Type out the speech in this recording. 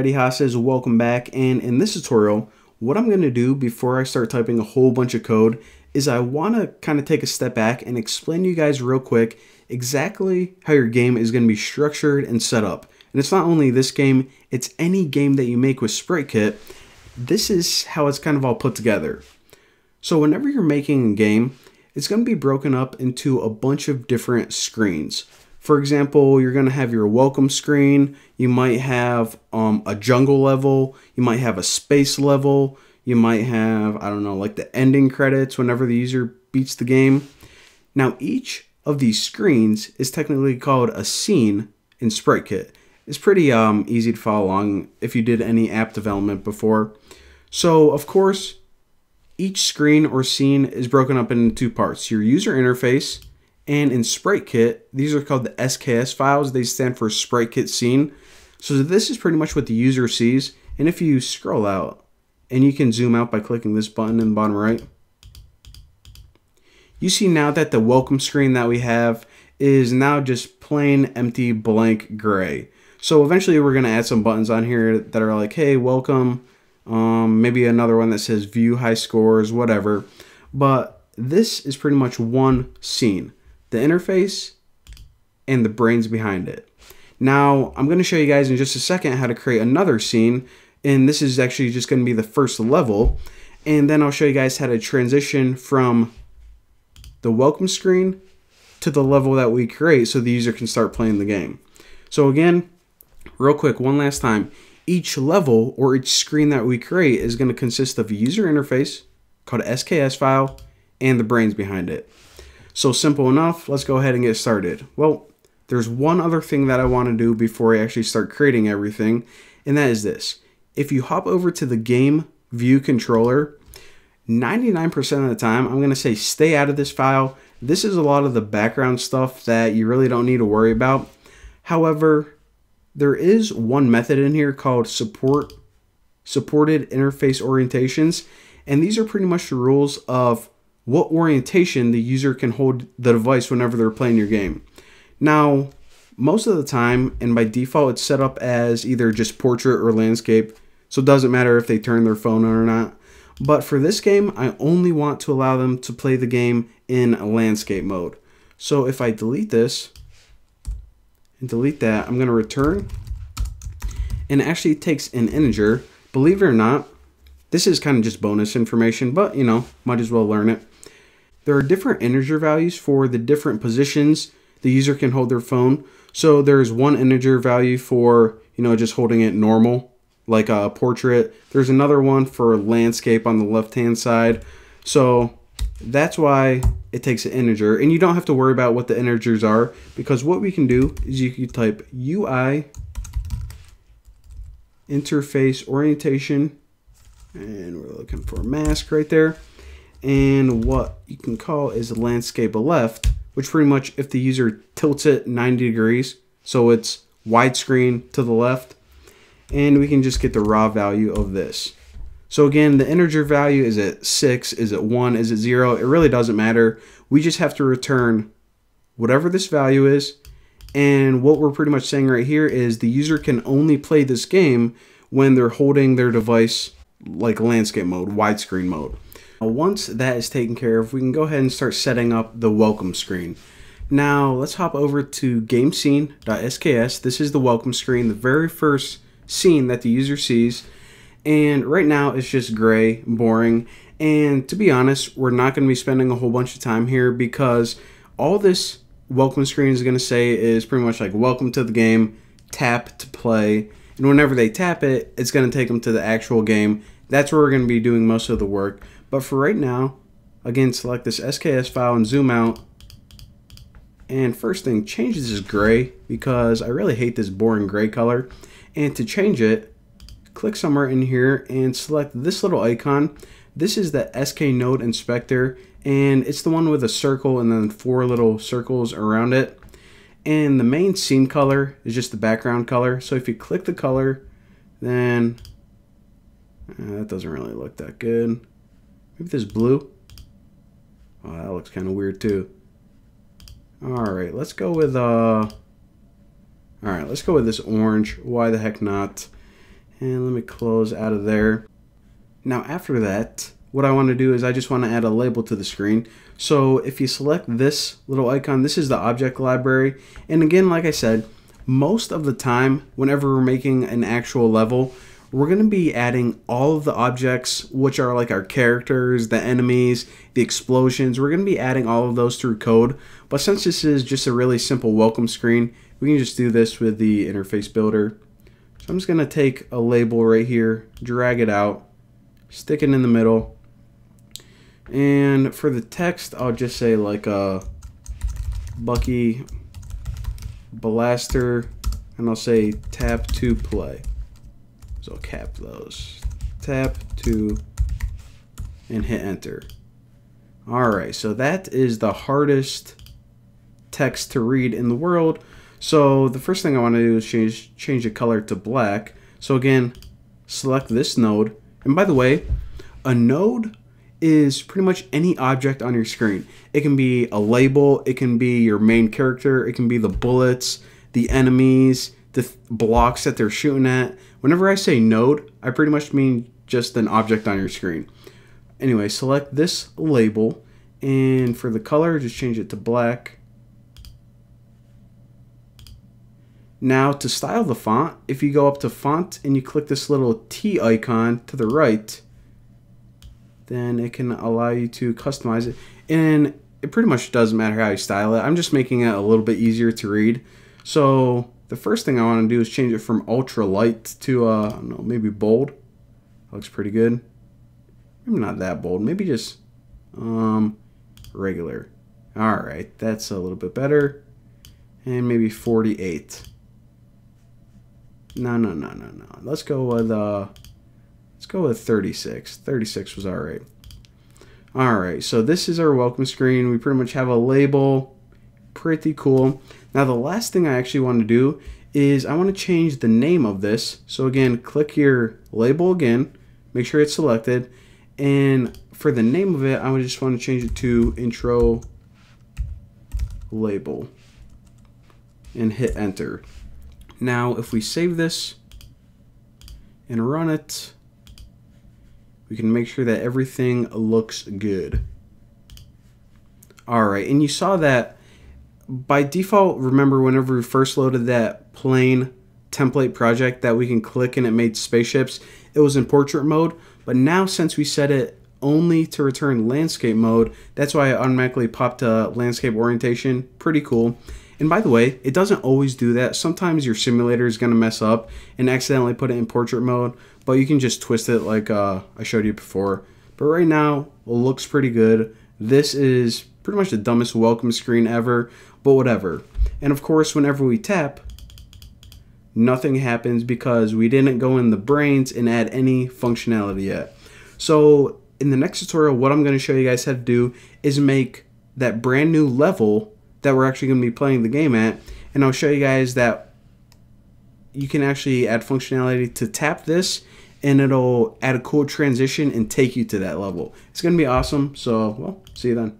Alrighty Hosses, welcome back and in this tutorial what I'm going to do before I start typing a whole bunch of code is I want to kind of take a step back and explain to you guys real quick exactly how your game is going to be structured and set up. And it's not only this game, it's any game that you make with SpriteKit. This is how it's kind of all put together. So whenever you're making a game, it's going to be broken up into a bunch of different screens. For example, you're going to have your welcome screen. You might have um, a jungle level. You might have a space level. You might have, I don't know, like the ending credits whenever the user beats the game. Now, each of these screens is technically called a scene in SpriteKit. It's pretty um, easy to follow along if you did any app development before. So, of course, each screen or scene is broken up into two parts your user interface and in SpriteKit, these are called the SKS files. They stand for SpriteKit Scene. So this is pretty much what the user sees. And if you scroll out, and you can zoom out by clicking this button in the bottom right, you see now that the welcome screen that we have is now just plain empty blank gray. So eventually we're going to add some buttons on here that are like, hey, welcome. Um, maybe another one that says view high scores, whatever. But this is pretty much one scene the interface, and the brains behind it. Now, I'm going to show you guys in just a second how to create another scene, and this is actually just going to be the first level, and then I'll show you guys how to transition from the welcome screen to the level that we create so the user can start playing the game. So again, real quick, one last time, each level or each screen that we create is going to consist of a user interface called SKS file and the brains behind it. So simple enough, let's go ahead and get started. Well, there's one other thing that I want to do before I actually start creating everything, and that is this. If you hop over to the game view controller, 99% of the time, I'm going to say stay out of this file. This is a lot of the background stuff that you really don't need to worry about. However, there is one method in here called support supported interface orientations, and these are pretty much the rules of what orientation the user can hold the device whenever they're playing your game. Now, most of the time, and by default, it's set up as either just portrait or landscape, so it doesn't matter if they turn their phone on or not. But for this game, I only want to allow them to play the game in landscape mode. So if I delete this and delete that, I'm going to return. And it actually takes an integer. Believe it or not, this is kind of just bonus information, but you know, might as well learn it. There are different integer values for the different positions the user can hold their phone. So there's one integer value for, you know, just holding it normal, like a portrait. There's another one for landscape on the left-hand side. So that's why it takes an integer. And you don't have to worry about what the integers are because what we can do is you can type UI interface orientation and we're looking for mask right there and what you can call is landscape left, which pretty much if the user tilts it 90 degrees, so it's widescreen to the left, and we can just get the raw value of this. So again, the integer value is it 6, is it 1, is it 0? It really doesn't matter. We just have to return whatever this value is, and what we're pretty much saying right here is the user can only play this game when they're holding their device like landscape mode, widescreen mode. Once that is taken care of, we can go ahead and start setting up the welcome screen. Now, let's hop over to gamescene.sks. This is the welcome screen, the very first scene that the user sees. And right now, it's just gray, boring. And to be honest, we're not going to be spending a whole bunch of time here because all this welcome screen is going to say is pretty much like, welcome to the game, tap to play. And whenever they tap it, it's going to take them to the actual game. That's where we're going to be doing most of the work. But for right now, again, select this SKS file and zoom out. And first thing, change this is gray because I really hate this boring gray color. And to change it, click somewhere in here and select this little icon. This is the SK Node Inspector and it's the one with a circle and then four little circles around it. And the main scene color is just the background color. So if you click the color, then uh, that doesn't really look that good. Maybe this blue. Oh, that looks kind of weird too. All right, let's go with uh. All right, let's go with this orange. Why the heck not? And let me close out of there. Now after that, what I want to do is I just want to add a label to the screen. So if you select this little icon, this is the object library. And again, like I said, most of the time, whenever we're making an actual level, we're going to be adding all of the objects, which are like our characters, the enemies, the explosions. We're going to be adding all of those through code. But since this is just a really simple welcome screen, we can just do this with the interface builder. So I'm just going to take a label right here, drag it out, stick it in the middle. And for the text, I'll just say like a uh, Bucky Blaster, and I'll say tap to play. So cap those. Tap to and hit enter. Alright, so that is the hardest text to read in the world. So the first thing I want to do is change, change the color to black. So again, select this node. And by the way, a node is pretty much any object on your screen. It can be a label, it can be your main character, it can be the bullets, the enemies, the th blocks that they're shooting at. Whenever I say node, I pretty much mean just an object on your screen. Anyway, select this label, and for the color, just change it to black. Now, to style the font, if you go up to font and you click this little T icon to the right, then it can allow you to customize it. And it pretty much doesn't matter how you style it. I'm just making it a little bit easier to read. So the first thing I want to do is change it from ultra light to, uh, I don't know, maybe bold. Looks pretty good. Maybe not that bold. Maybe just um, regular. All right, that's a little bit better. And maybe 48. No, no, no, no, no. Let's go with uh, let's go with 36. 36 was all right. All right, so this is our welcome screen. We pretty much have a label. Pretty cool. Now the last thing I actually want to do is I want to change the name of this. So again, click your label again, make sure it's selected, and for the name of it, I would just want to change it to intro label and hit enter. Now, if we save this and run it, we can make sure that everything looks good. All right, and you saw that by default, remember whenever we first loaded that plain template project that we can click and it made spaceships, it was in portrait mode. But now since we set it only to return landscape mode, that's why it automatically popped a landscape orientation. Pretty cool. And by the way, it doesn't always do that. Sometimes your simulator is going to mess up and accidentally put it in portrait mode, but you can just twist it like uh, I showed you before. But right now, it looks pretty good. This is pretty much the dumbest welcome screen ever, but whatever. And of course, whenever we tap, nothing happens because we didn't go in the brains and add any functionality yet. So in the next tutorial, what I'm going to show you guys how to do is make that brand new level that we're actually going to be playing the game at. And I'll show you guys that you can actually add functionality to tap this and it'll add a cool transition and take you to that level. It's going to be awesome. So, well, see you then.